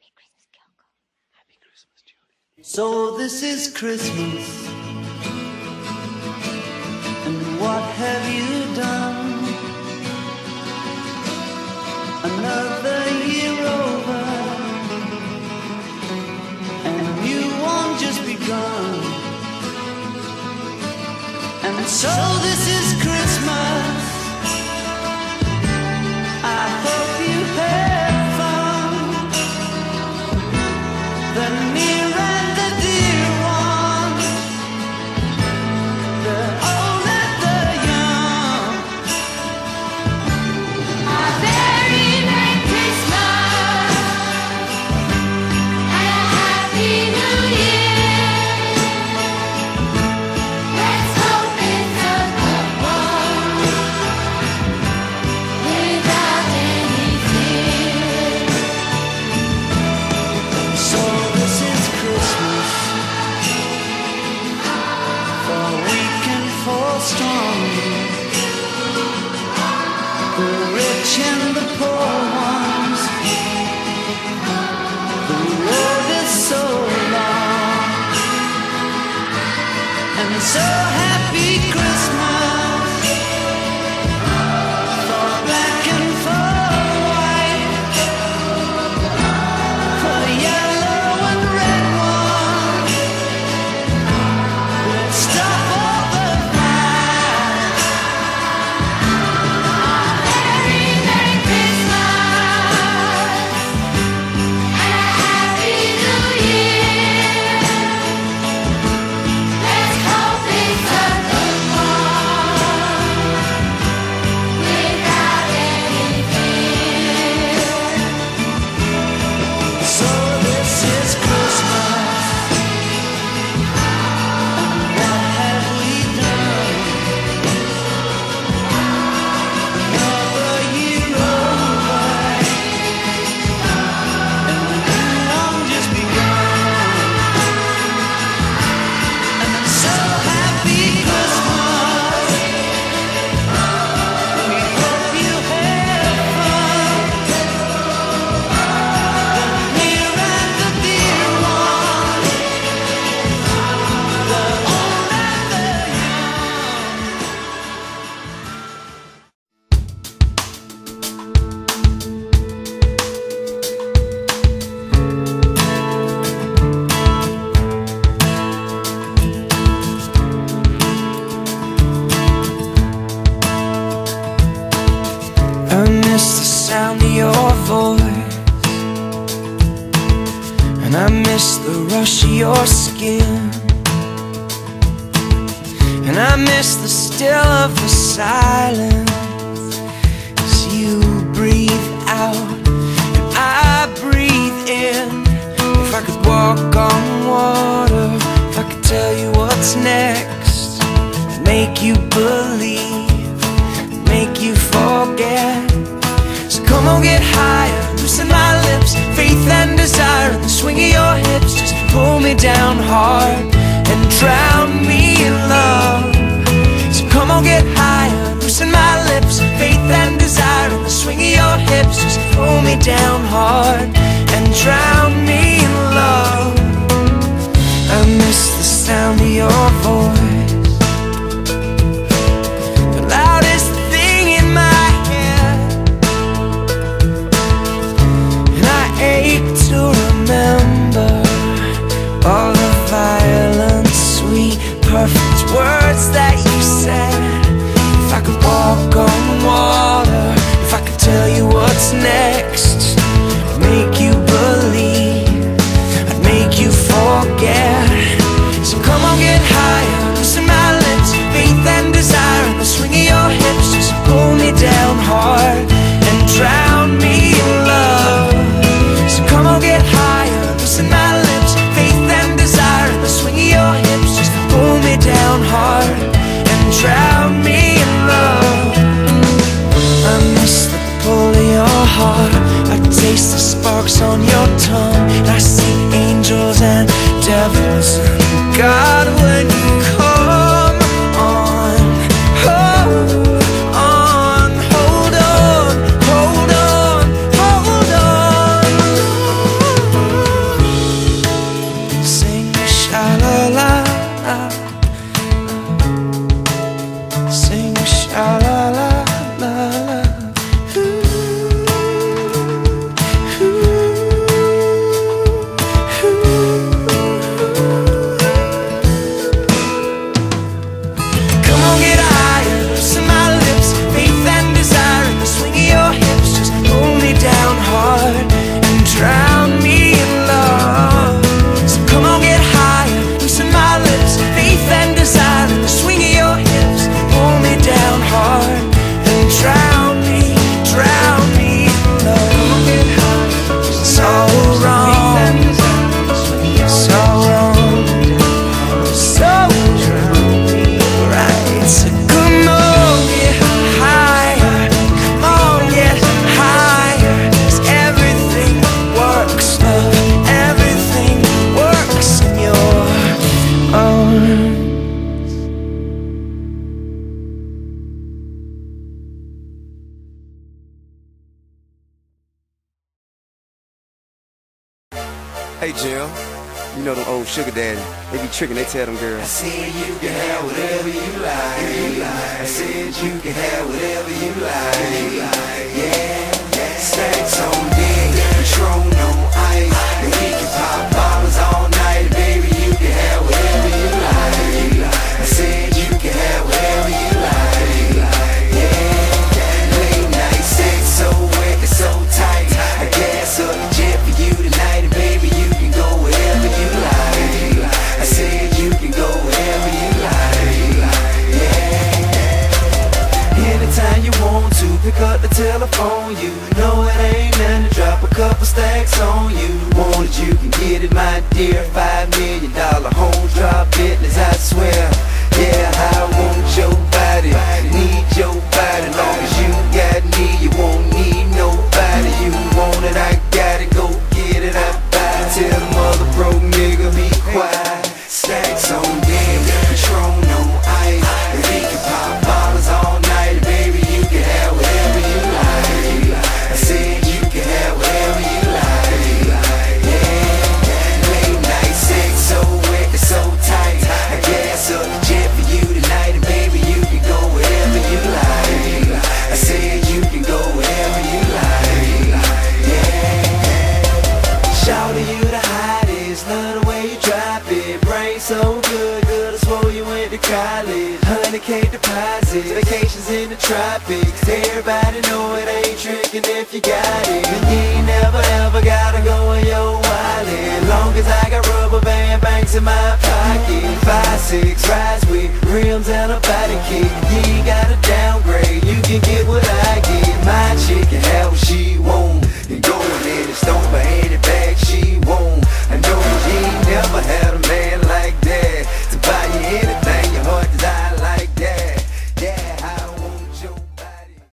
Happy Christmas, Kyoko. Happy Christmas, Julian. So this is Christmas. And what have you done? Another year over. And a new one just begun. And so this is Christmas. so happy. miss the sound of your voice. And I miss the rush of your skin. And I miss the still of the silence. gon' get higher Loosen my lips, faith and desire The swing of your hips just pull me down hard And drown me in love. So come on, get higher Loosen my lips, faith and desire The swing of your hips just pull me down hard And drown sparks on your tongue. I see angels and devils. God, when Hey Jim, you know them old sugar daddy. They be tricking, they tell them girls. I said you can have whatever you like. I said you can have whatever you like. Yeah, telephone. You know it ain't nothing to drop a couple stacks on you. Want it, you can get it, my dear. Five million dollar home drop Bentleys, I swear. The tropics. Everybody know it ain't tricking if you got it. And you ain't never ever gotta go in your wallet. Long as I got rubber band banks in my pocket. Five, six, rides with rims and a body kit. You ain't gotta downgrade, you can get